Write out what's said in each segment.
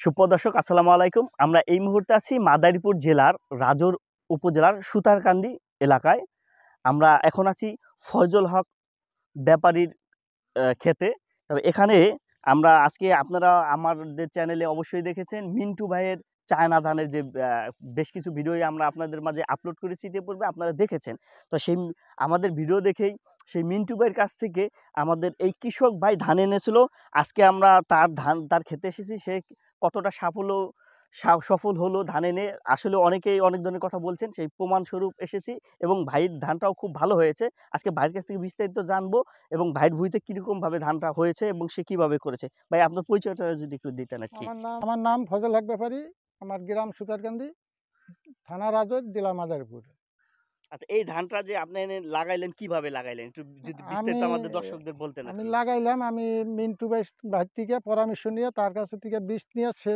সুপ্রদর্শক, আসসালামু আলাইকুম। আমরা এই মুহূর্তে আছি মাদারীপুর জেলার রাজোর উপজেলার সুতারকান্দি এলাকায়। আমরা এখন আছি ফয়জল হক ব্যাপারীর ক্ষেতে। তবে এখানে আমরা আজকে আপনারা আমাদের চ্যানেলে অবশ্যই দেখেছেন মিন্টু ভাইয়ের চায়না ধানের যে বেশ কিছু ভিডিও আমরা আপনাদের মাঝে আপলোড করেছি ইতিপূর্বে, আপনারা দেখেছেন। তো সেই আমাদের ভিডিও দেখেই সেই মিন্টু ভাইয়ের কাছ থেকে আমাদের এই কৃষক ভাই ধান এনেছিল। আজকে আমরা তার ধান, তার খেতে এসেছি, সে কতটা সাফল্য সফল হলো ধান এনে আসলে অনেকেই অনেক ধরনের কথা বলছেন, সেই প্রমাণস্বরূপ এসেছি এবং ভাইয়ের ধানটাও খুব ভালো হয়েছে। আজকে ভাইয়ের কাছ থেকে বিস্তারিত জানব এবং ভাইয়ের ভুঁইতে কীরকমভাবে ধানটা হয়েছে এবং সে কীভাবে করেছে। ভাই, আপনার পরিচয়টা যদি একটু দিতেন আর কি। আমার নাম ফজল হক ব্যাপারী, আমার গ্রাম সুতারকান্দি, থানা রাজর, জেলা মাদারীপুর। আচ্ছা এই ধানটা যে আপনি লাগাইলেন কীভাবে লাগাইলেন? একটু যদি বিস্তারিত আমাদের দর্শকদের বলতেন আমি লাগাইলাম আমি মিন্টু ভাই ভাই থেকে পরামর্শ নিয়ে তার কাছে থেকে বীজ নিয়ে সে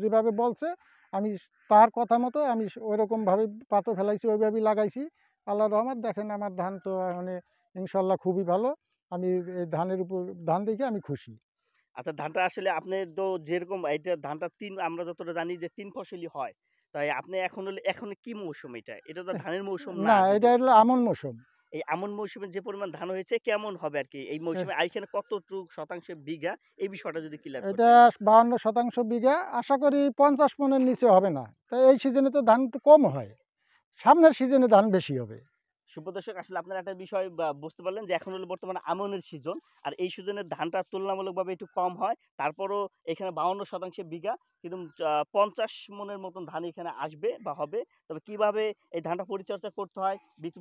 যেভাবে বলছে আমি তার কথা মতো আমি ওইরকমভাবে পাতো ফেলাইছি ওইভাবেই লাগাইছি। আল্লাহ রহমত দেখেন আমার ধান তো মানে ইনশাল্লাহ খুবই ভালো। আমি এই ধানের উপর ধান দেখে আমি খুশি। আচ্ছা ধানটা আসলে আপনি তো যেরকম এটা ধানটা তিন আমরা যতটা জানি যে তিন ফসলি হয়। তাই আপনি এখন এখন কি মৌসুম এটা? এটা তো ধানের মৌসুম না না এটা হলো আমন মৌসুম। এই আমন মৌসুমে যে পরিমাণ ধান হয়েছে কেমন হবে আর কি? এই মৌসুমে এইখানে কতটুক শতাংশ বিঘা? এই বিষয়টা যদি ক্লিয়ার এটা বাহান্ন শতাংশ বিঘা আশা করি পঞ্চাশ মনের নিচে হবে না। তাই এই সিজনে তো ধান একটু কম হয়। সামনের সিজনে ধান বেশি হবে। সুপ্রদর্শক আসলে আপনারা একটা বিষয় বুঝতে পারলেন যে এখন হলো বর্তমানে আমনের সিজন আর এই সিজনের ধানটা তুলনামূলকভাবে একটু কম হয়। তারপরও এখানে বাউন্ন শতাংশ বিঘা কিন্তু পঞ্চাশ মনের মতন ধান এখানে আসবে বা হবে। তবে কীভাবে এই ধানটা পরিচর্যা করতে হয়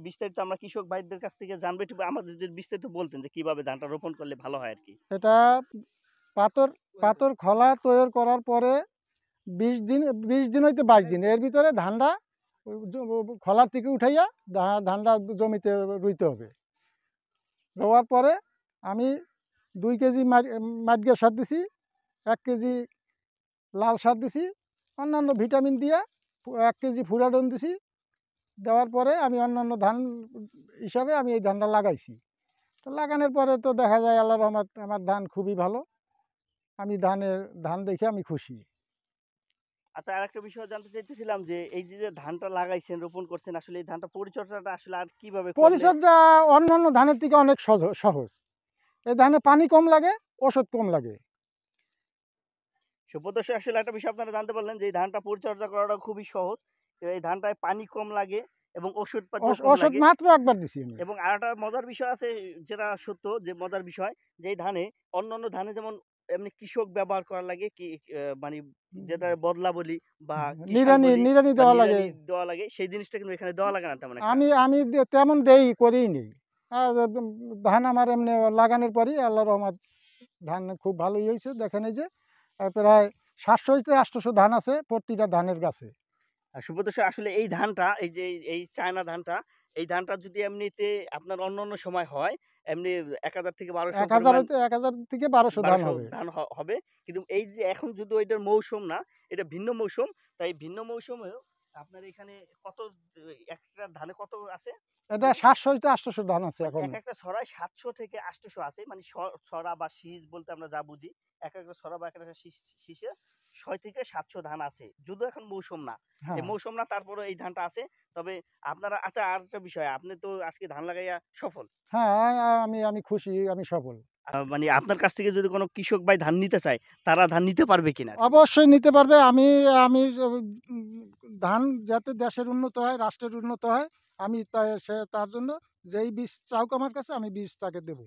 বিস্তারিত আমরা কৃষক ভাইদের কাছ থেকে জানব। একটু আমাদের বিস্তারিত বলতেন যে কীভাবে ধানটা রোপণ করলে ভালো হয় আর কি এটা পাথর পাথর খলা তৈরি করার পরে বিশ দিন বিশ দিন হইতে বাইশ দিন। এর ভিতরে ধানটা খলার থেকে উঠাইয়া ধানটা জমিতে রুইতে হবে। রোয়ার পরে আমি দুই কেজি মাটগা সার দিছি, এক কেজি লাল সার দিছি, অন্যান্য ভিটামিন দিয়ে এক কেজি ফুরাডন দিছি। দেওয়ার পরে আমি অন্যান্য ধান হিসাবে আমি এই ধানটা লাগাইছি। তো লাগানোর পরে তো দেখা যায় আল্লাহ রহমত, আমার ধান খুবই ভালো। আমি ধানের ধান দেখে আমি খুশি। আচ্ছা আর একটা বিষয় জানতে চাইতেছিলাম যে এই যে ধানটা লাগাইছেন রোপণ করছেন আসলে এই ধানটা পরিচর্যাটা আসলে আর কীভাবে পরিচর্যা অন্যান্য ধানের থেকে অনেক সহজ এই ধানে পানি কম লাগে ওষুধ কম লাগে। সুপ্রদর্শক আসলে একটা বিষয় আপনারা জানতে পারলেন যে এই ধানটা পরিচর্যা করাটা খুবই সহজ। এই ধানটায় পানি কম লাগে এবং ওষুধ ওষুধ মাত্র একবার দিছি এবং আর একটা মজার বিষয় আছে যেটা সত্য যে মজার বিষয় যে ধানে অন্যান্য ধানে যেমন এমনি কৃষক ব্যবহার করা লাগে কি মানে যেটা বদলা বলি বা নিরানি নিরানি দেওয়া লাগে। দেওয়া লাগে সেই জিনিসটা কিন্তু এখানে দেওয়া লাগে না তেমন। আমি আমি তেমন দেই করেই নেই আর ধান আমার এমনি লাগানোর পরই আল্লাহ রহমত ধান খুব ভালোই হয়েছে দেখেন এই যে প্রায় সাতশো থেকে আটশোশো ধান আছে প্রতিটা ধানের গাছে। আর সুব্রত আসলে এই ধানটা এই যে এই চায়না ধানটা এই ধানটা যদি এমনিতে আপনার অন্য অন্য সময় হয় এমনি এক হাজার থেকে বারোশো এক হাজার এক হাজার থেকে বারোশো ধান হবে। ধান হবে। কিন্তু এই যে এখন যদি ওইটার মৌসুম না এটা ভিন্ন মৌসুম তাই ভিন্ন মৌসুমেও আপনার এখানে কত একটা ধানে কত আছে? এটা সাতশো থেকে আটশোশো ধান আছে এখন। এক একটা সাতশো থেকে আটশোশো আছে। মানে ছড়া বা শীষ বলতে আমরা যা বুঝি এক একটা ছড়া বা এক একটা শীষে ছয় থেকে সাতশো ধান আছে। যদিও এখন মৌসুম না। হ্যাঁ। এই মৌসুম না তারপরে এই ধানটা আছে। তবে আপনারা আচ্ছা আর একটা বিষয় আপনি তো আজকে ধান লাগাইয়া সফল। হ্যাঁ আমি আমি খুশি আমি সফল। মানে আপনার কাছ থেকে যদি কোনো কৃষক ভাই ধান নিতে চায় তারা ধান নিতে পারবে কিনা? অবশ্যই নিতে পারবে। আমি আমি ধান যাতে দেশের উন্নত হয় রাষ্ট্রের উন্নত হয় আমি তার জন্য যেই বীজ চাউক আমার কাছে আমি বীজ তাকে দেবো।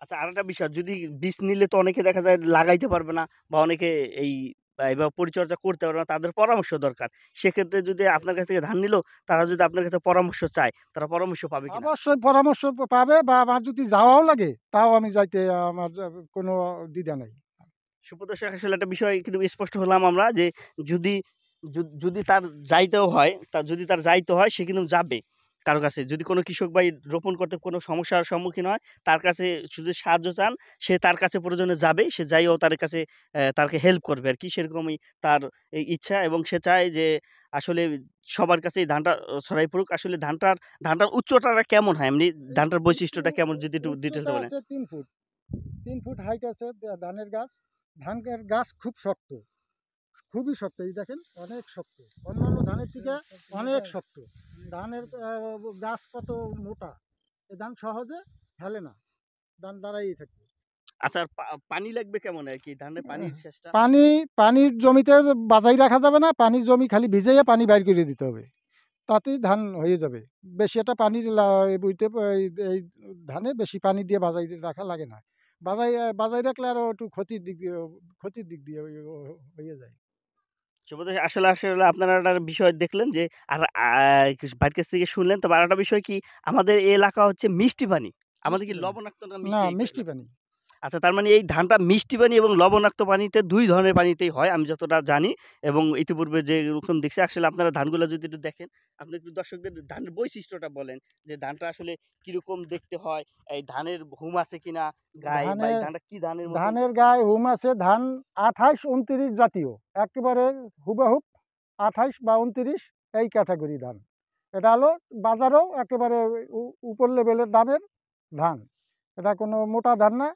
আচ্ছা আর একটা বিষয় যদি বীজ নিলে তো অনেকে দেখা যায় লাগাইতে পারবে না বা অনেকে এই এভাবে পরিচর্যা করতে পারবে না তাদের পরামর্শ দরকার। সেক্ষেত্রে যদি আপনার কাছ থেকে ধান নিল তারা যদি আপনার কাছে পরামর্শ চায় তারা পরামর্শ পাবে কিনা? অবশ্যই পরামর্শ পাবে বা আমার যদি যাওয়াও লাগে তাও আমি যাইতে আমার কোনো দ্বিধা নাই। সুপ্রদর্শক আসলে একটা বিষয় কিন্তু স্পষ্ট হলাম আমরা যে যদি- যদি তার যাইতেও হয় তা যদি তার যাইতে হয় সে কিন্তু যাবে। কারও কাছে। যদি কোনো কৃষক ভাই রোপণ করতে কোনো সমস্যার সম্মুখীন হয় তার কাছে শুধু সাহায্য চান সে তার কাছে প্রয়োজনে যাবে সে যাইও তার কাছে তাকে হেল্প করবে আর কি সেরকমই তার ইচ্ছা এবং সে চায় যে আসলে সবার কাছে এই ধানটা ছড়াই পড়ুক। আসলে ধানটার ধানটার উচ্চতাটা কেমন হয়? এমনি ধানটার বৈশিষ্ট্যটা কেমন? যদি একটু ডিটেলস বলেন। তিন ফুট। তিন ফুট হাইট আছে ধানের গাছ। ধানের গাছ খুব শক্ত। খুবই শক্ত এই দেখেন অনেক শক্ত। অন্যান্য ধানের থেকে অনেক শক্ত। ধানের গাছ কত মোটা এই ধান সহজে হেলে না ধান দাঁড়াই থাকে। আচ্ছা আর পানি লাগবে কেমন আর কি? ধানের পানির শেষটা? পানি পানির জমিতে বাজাই রাখা যাবে না পানির জমি খালি ভিজাইয়া পানি বাইর করে দিতে হবে। তাতেই ধান হয়ে যাবে। বেশি একটা এই বইতে এই ধানে বেশি পানি দিয়ে বাজাই রাখা লাগে না। বাজাই বাজাই রাখলে আরও একটু ক্ষতির দিক দিয়ে ক্ষতির দিক দিয়ে হয়ে যায়। আসলে আসলে আপনারা একটা বিষয় দেখলেন যে আর আহ, কিছু থেকে শুনলেন তো আর একটা বিষয় কি? আমাদের এলাকা হচ্ছে মিষ্টি পানি। আমাদের কি লবণাক্ত না মিষ্টি পানি। আচ্ছা তার মানে এই ধানটা মিষ্টি পানি এবং লবণাক্ত পানিতে দুই ধরনের পানিতেই হয় আমি যতটা জানি এবং ইতিপূর্বে যে রকম দেখছি আসলে আপনারা ধানগুলো যদি একটু দেখেন আপনি একটু দর্শকদের ধানের বৈশিষ্ট্যটা বলেন যে ধানটা আসলে কীরকম দেখতে হয় এই ধানের হুম আছে কিনা গায়ে ধানটা কি ধানের ধানের গায়ে হুম আছে ধান আঠাইশ উনত্রিশ জাতীয় একেবারে হুবাহুব আঠাইশ বা উনত্রিশ এই ক্যাটাগরি ধান। এটা হলো বাজারেও একেবারে উপর লেভেলের দামের ধান এটা কোনো মোটা ধান না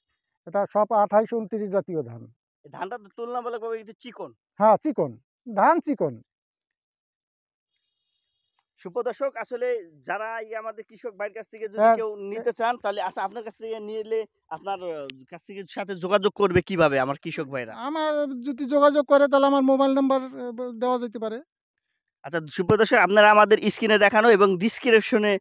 এটা সব আঠাইশ উনত্রিশ জাতীয় ধান। ধানটা তো তুলনামূলকভাবে একটু চিকন। হ্যাঁ চিকন। ধান চিকন। সুপ্রদর্শক আসলে যারা আমাদের কৃষক ভাইয়ের কাছ থেকে যদি হ্যাঁ, কেউ নিতে চান তাহলে আচ্ছা আপনার কাছ থেকে নিলে আপনার কাছ থেকে সাথে যোগাযোগ করবে কীভাবে আমার কৃষক ভাইরা? আমার যদি যোগাযোগ করে তাহলে আমার মোবাইল নাম্বার দেওয়া যেতে পারে। আচ্ছা সুপ্রদর্শক আপনারা আমাদের স্ক্রিনে দেখানো এবং ডিসক্রিপশনে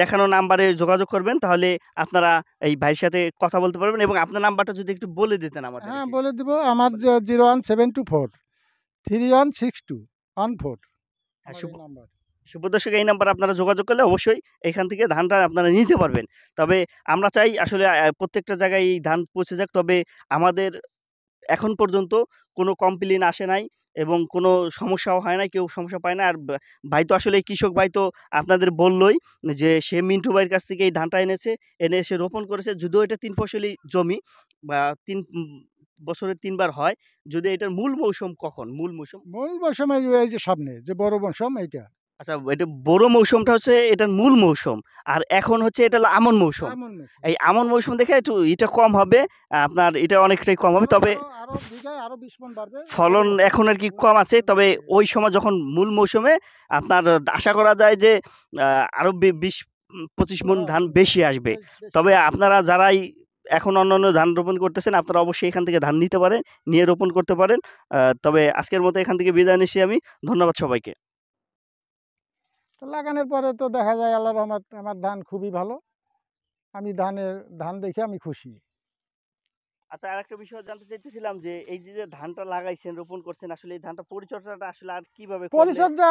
দেখানো নাম্বারে যোগাযোগ করবেন তাহলে আপনারা এই ভাইয়ের সাথে কথা বলতে পারবেন এবং আপনার নাম্বারটা যদি একটু বলে দিতেন আমাদের হ্যাঁ বলে দিব আমার zero one seven two four three one six two one four হ্যাঁ, নাম্বার সুপ্রদর্শক এই নাম্বার আপনারা যোগাযোগ করলে অবশ্যই এখান থেকে ধানটা আপনারা নিতে পারবেন। তবে আমরা চাই আসলে প্রত্যেকটা জায়গায় এই ধান পৌঁছে যাক তবে আমাদের এখন পর্যন্ত কোনো কমপ্লেন আসে নাই এবং কোনো সমস্যাও হয় নাই, কেউ সমস্যা পায় না আর ভাই তো আসলে কৃষক ভাই তো আপনাদের বললই যে, সে মিন্টু ভাইয়ের কাছ থেকে এই ধানটা এনেছে, এনে সে রোপণ করেছে, যদিও এটা তিন ফসলি জমি, বা তিন, বছরে তিনবার হয় যদি এটার মূল মৌসুম কখন? মূল মৌসুম মূল মৌসুম এই যে সামনে, যে বড় মৌসুম এইটা। আচ্ছা এটা বড় মৌসুমটা হচ্ছে এটার মূল মৌসুম আর এখন হচ্ছে এটা হলো আমন মৌসুম। এই আমন মৌসুম দেখে একটু এটা কম হবে আপনার এটা অনেকটাই কম হবে তবে ফলন এখন আর কি কম আছে তবে ওই সময় যখন মূল মৌসুমে আপনার আশা করা যায় যে আরও বিশ পঁচিশ মন ধান বেশি আসবে। তবে আপনারা যারাই এখন অন্যান্য ধান রোপণ করতেছেন আপনারা অবশ্যই এখান থেকে ধান নিতে পারেন নিয়ে রোপণ করতে পারেন তবে আজকের মতো এখান থেকে বিদায় নিচ্ছি আমি ধন্যবাদ সবাইকে। তো লাগানোর পরে তো দেখা যায় আল্লাহ রহমত আমার ধান খুবই ভালো। আমি ধানের ধান দেখে আমি খুশি। আচ্ছা আর একটা বিষয় জানতে চাইতেছিলাম যে এই যে ধানটা লাগাইছেন রোপণ করছেন আসলে এই ধানটা পরিচর্যাটা আসলে আর কীভাবে পরিচর্যা